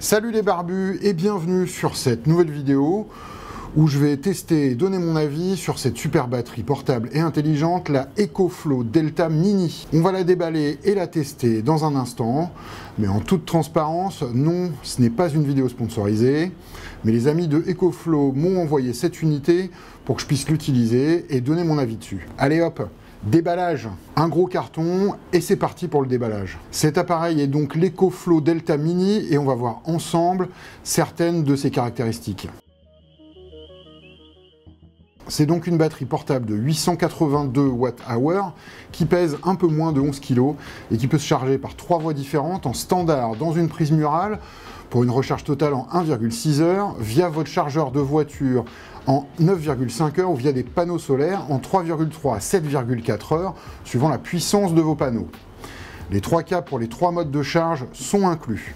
Salut les barbus et bienvenue sur cette nouvelle vidéo où je vais tester et donner mon avis sur cette super batterie portable et intelligente, la EcoFlow Delta Mini. On va la déballer et la tester dans un instant, mais en toute transparence, non, ce n'est pas une vidéo sponsorisée, mais les amis de EcoFlow m'ont envoyé cette unité pour que je puisse l'utiliser et donner mon avis dessus. Allez hop Déballage, un gros carton et c'est parti pour le déballage. Cet appareil est donc l'EcoFlow Delta Mini et on va voir ensemble certaines de ses caractéristiques. C'est donc une batterie portable de 882 Wh qui pèse un peu moins de 11 kg et qui peut se charger par trois voies différentes en standard dans une prise murale pour une recharge totale en 1,6 heures via votre chargeur de voiture en 9,5 heures ou via des panneaux solaires en 3,3 à 7,4 heures suivant la puissance de vos panneaux. Les trois câbles pour les trois modes de charge sont inclus.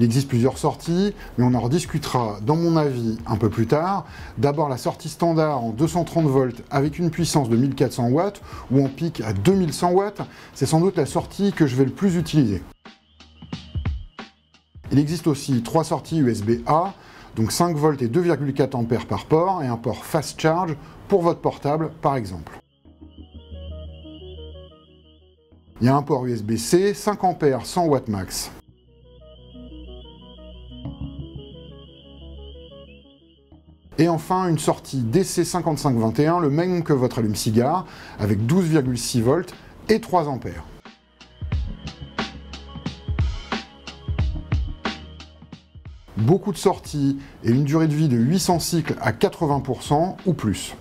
Il existe plusieurs sorties, mais on en rediscutera dans mon avis un peu plus tard. D'abord la sortie standard en 230 volts avec une puissance de 1400 watts ou en pic à 2100 watts. C'est sans doute la sortie que je vais le plus utiliser. Il existe aussi trois sorties USB-A, donc 5 volts et 2,4 ampères par port et un port fast charge pour votre portable par exemple. Il y a un port USB-C, 5 ampères 100 watts max. Et enfin, une sortie DC5521, le même que votre allume-cigare, avec 12,6 volts et 3 ampères. Beaucoup de sorties et une durée de vie de 800 cycles à 80% ou plus.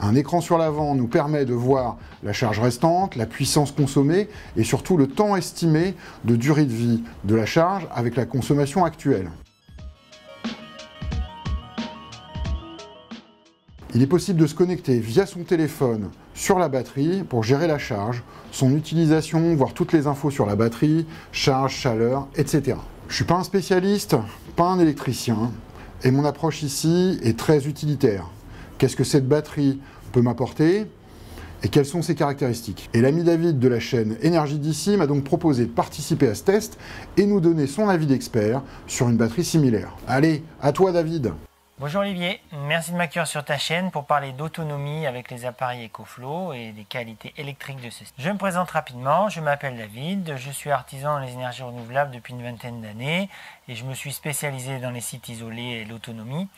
Un écran sur l'avant nous permet de voir la charge restante, la puissance consommée et surtout le temps estimé de durée de vie de la charge avec la consommation actuelle. Il est possible de se connecter via son téléphone sur la batterie pour gérer la charge, son utilisation, voir toutes les infos sur la batterie, charge, chaleur, etc. Je ne suis pas un spécialiste, pas un électricien, et mon approche ici est très utilitaire. Qu'est-ce que cette batterie peut m'apporter? Et quelles sont ses caractéristiques. Et l'ami David de la chaîne Énergie d'ici m'a donc proposé de participer à ce test et nous donner son avis d'expert sur une batterie similaire. Allez, à toi David Bonjour Olivier, merci de m'accueillir sur ta chaîne pour parler d'autonomie avec les appareils EcoFlow et des qualités électriques de ceux-ci. Je me présente rapidement, je m'appelle David, je suis artisan dans les énergies renouvelables depuis une vingtaine d'années et je me suis spécialisé dans les sites isolés et l'autonomie.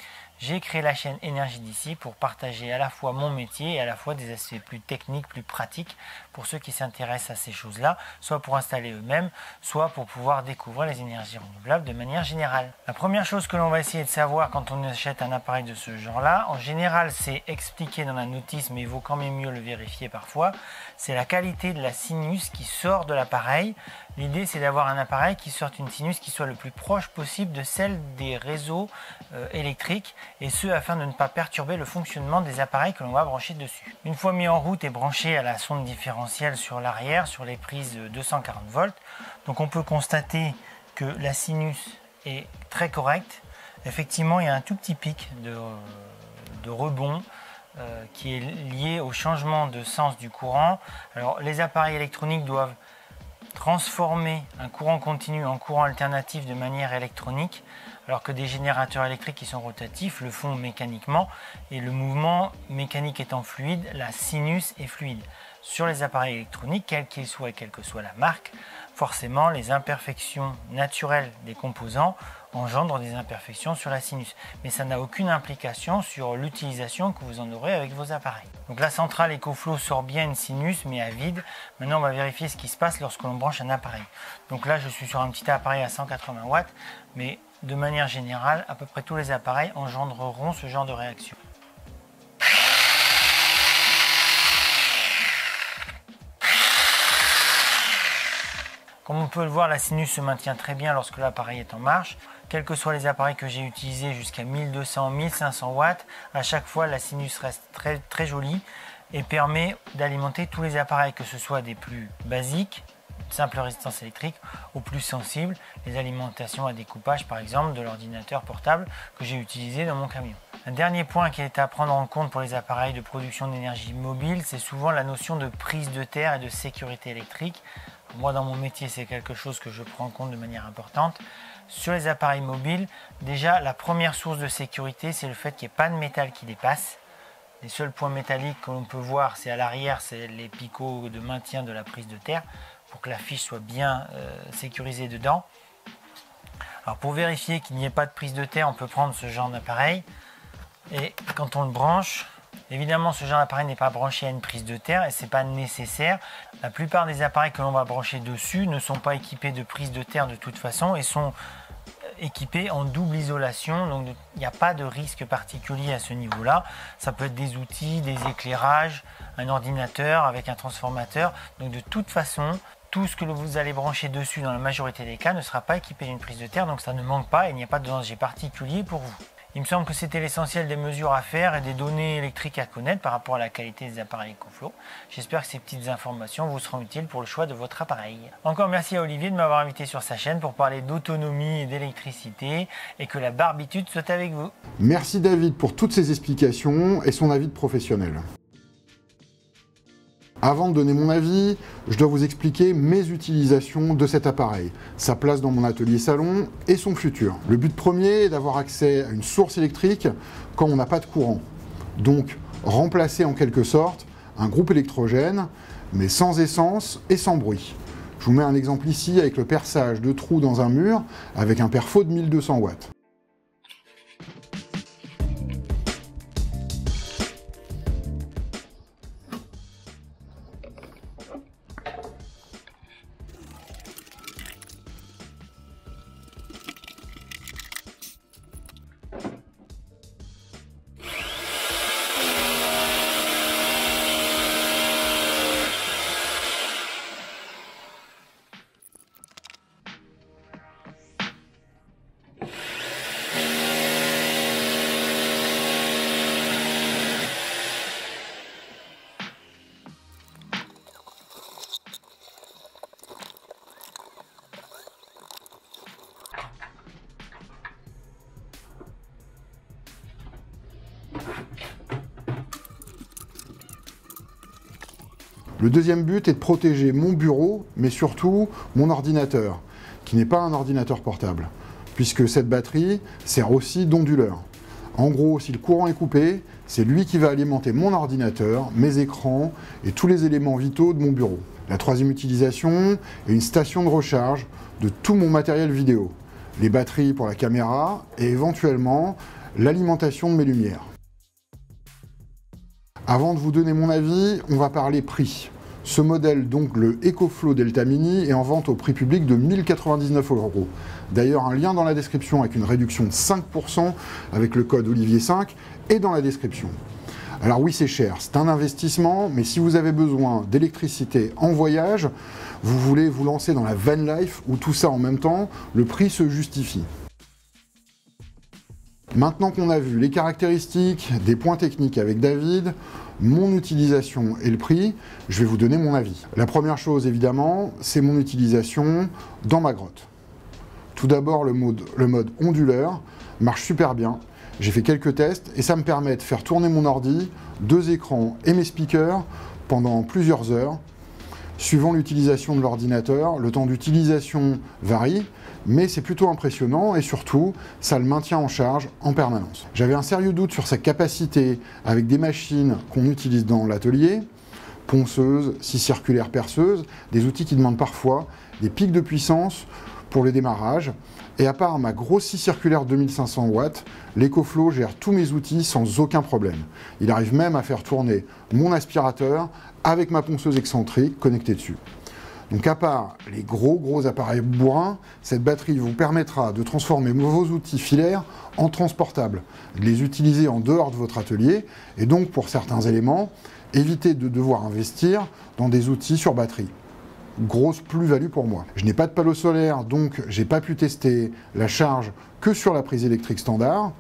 J'ai créé la chaîne Énergie d'ici pour partager à la fois mon métier et à la fois des aspects plus techniques, plus pratiques pour ceux qui s'intéressent à ces choses-là, soit pour installer eux-mêmes, soit pour pouvoir découvrir les énergies renouvelables de manière générale. La première chose que l'on va essayer de savoir quand on achète un appareil de ce genre-là, en général c'est expliqué dans la notice, mais il vaut quand même mieux le vérifier parfois, c'est la qualité de la sinus qui sort de l'appareil. L'idée c'est d'avoir un appareil qui sorte une sinus qui soit le plus proche possible de celle des réseaux euh, électriques et ce afin de ne pas perturber le fonctionnement des appareils que l'on va brancher dessus. Une fois mis en route et branché à la sonde différentielle sur l'arrière, sur les prises 240 volts, donc on peut constater que la sinus est très correcte. Effectivement, il y a un tout petit pic de, rebond euh, qui est lié au changement de sens du courant. Les appareils électroniques doivent transformer un courant continu en courant alternatif de manière électronique alors que des générateurs électriques qui sont rotatifs le font mécaniquement et le mouvement mécanique étant fluide, la sinus est fluide. Sur les appareils électroniques, quels qu'ils soient et quelle que soit la marque, forcément les imperfections naturelles des composants engendrent des imperfections sur la sinus. Mais ça n'a aucune implication sur l'utilisation que vous en aurez avec vos appareils. Donc la centrale EcoFlow sort bien une sinus mais à vide. Maintenant on va vérifier ce qui se passe lorsque l'on branche un appareil. Donc là je suis sur un petit appareil à 180 watts, mais de manière générale, à peu près tous les appareils engendreront ce genre de réaction. Comme on peut le voir, la sinus se maintient très bien lorsque l'appareil est en marche. Quels que soient les appareils que j'ai utilisés jusqu'à 1200-1500 watts, à chaque fois la sinus reste très, très jolie et permet d'alimenter tous les appareils, que ce soit des plus basiques, simple résistance électrique aux plus sensibles, les alimentations à découpage par exemple de l'ordinateur portable que j'ai utilisé dans mon camion. Un dernier point qui est à prendre en compte pour les appareils de production d'énergie mobile, c'est souvent la notion de prise de terre et de sécurité électrique. Moi, dans mon métier, c'est quelque chose que je prends en compte de manière importante. Sur les appareils mobiles, déjà, la première source de sécurité, c'est le fait qu'il n'y ait pas de métal qui dépasse. Les seuls points métalliques que l'on peut voir, c'est à l'arrière, c'est les picots de maintien de la prise de terre pour que la fiche soit bien euh, sécurisée dedans. Alors pour vérifier qu'il n'y ait pas de prise de terre, on peut prendre ce genre d'appareil et quand on le branche, évidemment ce genre d'appareil n'est pas branché à une prise de terre et ce n'est pas nécessaire. La plupart des appareils que l'on va brancher dessus ne sont pas équipés de prise de terre de toute façon et sont équipé en double isolation, donc il n'y a pas de risque particulier à ce niveau-là. Ça peut être des outils, des éclairages, un ordinateur avec un transformateur. Donc de toute façon, tout ce que vous allez brancher dessus dans la majorité des cas ne sera pas équipé d'une prise de terre, donc ça ne manque pas et il n'y a pas de danger particulier pour vous. Il me semble que c'était l'essentiel des mesures à faire et des données électriques à connaître par rapport à la qualité des appareils EcoFlow. J'espère que ces petites informations vous seront utiles pour le choix de votre appareil. Encore merci à Olivier de m'avoir invité sur sa chaîne pour parler d'autonomie et d'électricité et que la barbitude soit avec vous. Merci David pour toutes ces explications et son avis de professionnel. Avant de donner mon avis, je dois vous expliquer mes utilisations de cet appareil, sa place dans mon atelier salon et son futur. Le but premier est d'avoir accès à une source électrique quand on n'a pas de courant. Donc remplacer en quelque sorte un groupe électrogène, mais sans essence et sans bruit. Je vous mets un exemple ici avec le perçage de trous dans un mur avec un perfo de 1200 watts. Le deuxième but est de protéger mon bureau, mais surtout mon ordinateur, qui n'est pas un ordinateur portable, puisque cette batterie sert aussi d'onduleur. En gros, si le courant est coupé, c'est lui qui va alimenter mon ordinateur, mes écrans et tous les éléments vitaux de mon bureau. La troisième utilisation est une station de recharge de tout mon matériel vidéo, les batteries pour la caméra et éventuellement l'alimentation de mes lumières. Avant de vous donner mon avis, on va parler prix. Ce modèle, donc le EcoFlow Delta Mini, est en vente au prix public de 1099 euros. D'ailleurs, un lien dans la description avec une réduction de 5% avec le code Olivier5 est dans la description. Alors oui, c'est cher, c'est un investissement, mais si vous avez besoin d'électricité en voyage, vous voulez vous lancer dans la van life ou tout ça en même temps, le prix se justifie. Maintenant qu'on a vu les caractéristiques, des points techniques avec David, mon utilisation et le prix, je vais vous donner mon avis. La première chose évidemment, c'est mon utilisation dans ma grotte. Tout d'abord, le mode, le mode onduleur marche super bien. J'ai fait quelques tests et ça me permet de faire tourner mon ordi, deux écrans et mes speakers pendant plusieurs heures. Suivant l'utilisation de l'ordinateur, le temps d'utilisation varie, mais c'est plutôt impressionnant et surtout, ça le maintient en charge en permanence. J'avais un sérieux doute sur sa capacité avec des machines qu'on utilise dans l'atelier, ponceuses, scie circulaire perceuse, des outils qui demandent parfois des pics de puissance pour le démarrage. Et à part ma grosse scie circulaire 2500 watts, l'EcoFlow gère tous mes outils sans aucun problème. Il arrive même à faire tourner mon aspirateur avec ma ponceuse excentrique connectée dessus. Donc à part les gros gros appareils bourrins, cette batterie vous permettra de transformer vos outils filaires en transportables, de les utiliser en dehors de votre atelier et donc pour certains éléments, éviter de devoir investir dans des outils sur batterie. Grosse plus-value pour moi. Je n'ai pas de panneau solaire, donc j'ai pas pu tester la charge que sur la prise électrique standard,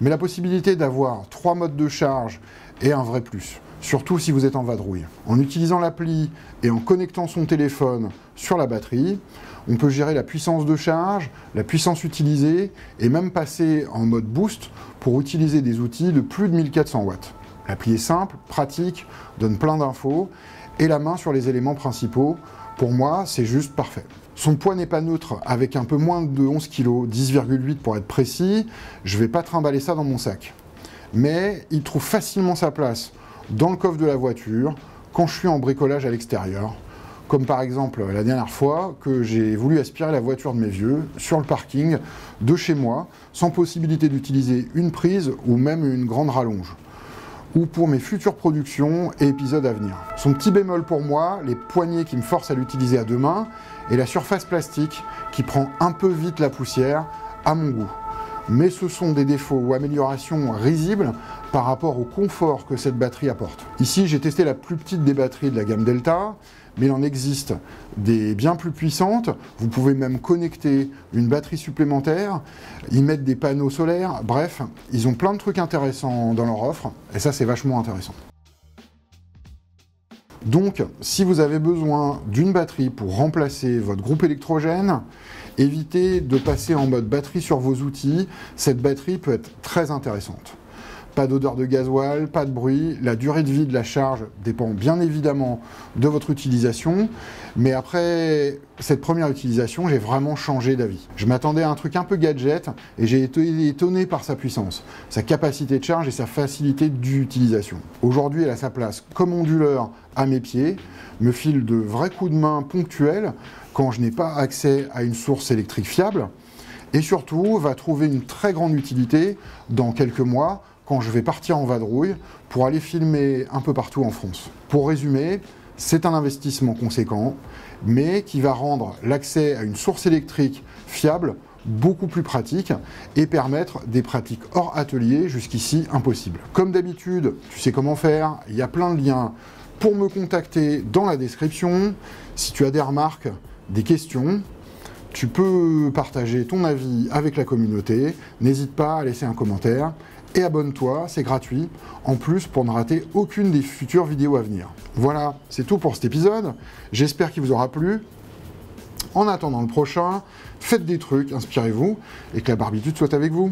mais la possibilité d'avoir trois modes de charge est un vrai plus surtout si vous êtes en vadrouille. En utilisant l'appli et en connectant son téléphone sur la batterie, On peut gérer la puissance de charge, la puissance utilisée et même passer en mode boost pour utiliser des outils de plus de 1400 watts. L'appli est simple, pratique, donne plein d'infos et la main sur les éléments principaux. Pour moi, c'est juste parfait. Son poids n'est pas neutre, avec un peu moins de 11 kg, 10,8 pour être précis, je ne vais pas trimballer ça dans mon sac. Mais il trouve facilement sa place dans le coffre de la voiture, quand je suis en bricolage à l'extérieur, comme par exemple la dernière fois que j'ai voulu aspirer la voiture de mes vieux sur le parking de chez moi, sans possibilité d'utiliser une prise ou même une grande rallonge ou pour mes futures productions et épisodes à venir. Son petit bémol pour moi, les poignées qui me forcent à l'utiliser à deux mains, et la surface plastique qui prend un peu vite la poussière à mon goût. Mais ce sont des défauts ou améliorations risibles par rapport au confort que cette batterie apporte. Ici, j'ai testé la plus petite des batteries de la gamme Delta, mais il en existe des bien plus puissantes. Vous pouvez même connecter une batterie supplémentaire, y mettre des panneaux solaires. Bref, ils ont plein de trucs intéressants dans leur offre, et ça, c'est vachement intéressant. Donc, si vous avez besoin d'une batterie pour remplacer votre groupe électrogène, évitez de passer en mode batterie sur vos outils. Cette batterie peut être très intéressante. Pas d'odeur de gasoil, pas de bruit. La durée de vie de la charge dépend bien évidemment de votre utilisation. Mais après cette première utilisation, j'ai vraiment changé d'avis. Je m'attendais à un truc un peu gadget et j'ai été étonné par sa puissance, sa capacité de charge et sa facilité d'utilisation. Aujourd'hui, elle a sa place comme onduleur à mes pieds, me file de vrais coups de main ponctuels quand je n'ai pas accès à une source électrique fiable et surtout va trouver une très grande utilité dans quelques mois quand je vais partir en vadrouille pour aller filmer un peu partout en France. Pour résumer, c'est un investissement conséquent, mais qui va rendre l'accès à une source électrique fiable beaucoup plus pratique et permettre des pratiques hors atelier jusqu'ici impossibles. Comme d'habitude, tu sais comment faire, il y a plein de liens pour me contacter dans la description. Si tu as des remarques, des questions, tu peux partager ton avis avec la communauté. N'hésite pas à laisser un commentaire et abonne-toi, c'est gratuit, en plus pour ne rater aucune des futures vidéos à venir. Voilà, c'est tout pour cet épisode, j'espère qu'il vous aura plu. En attendant le prochain, faites des trucs, inspirez-vous, et que la barbitude soit avec vous.